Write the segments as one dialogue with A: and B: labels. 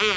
A: Hi,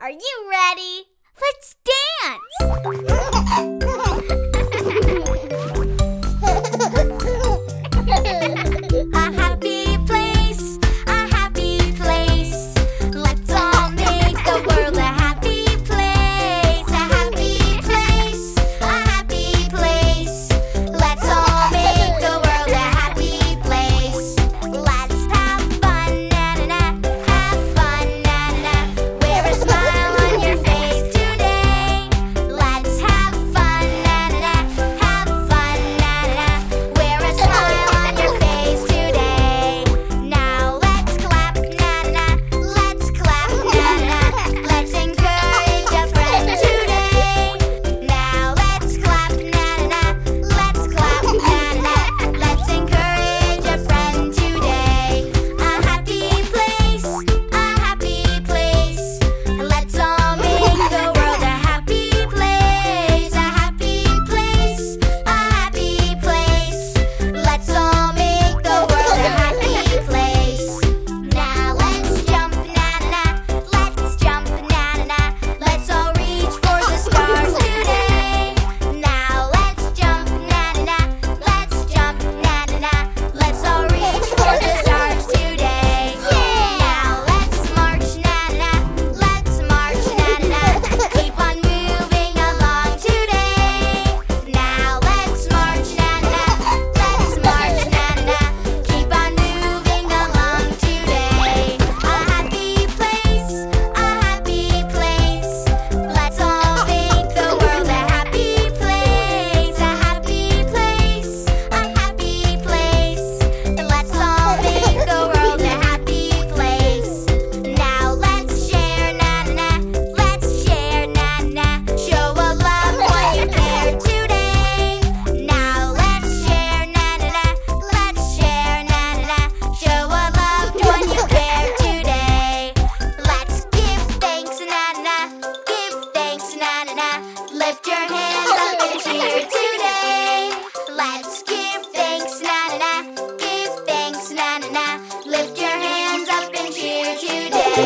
A: are you ready? Let's dance!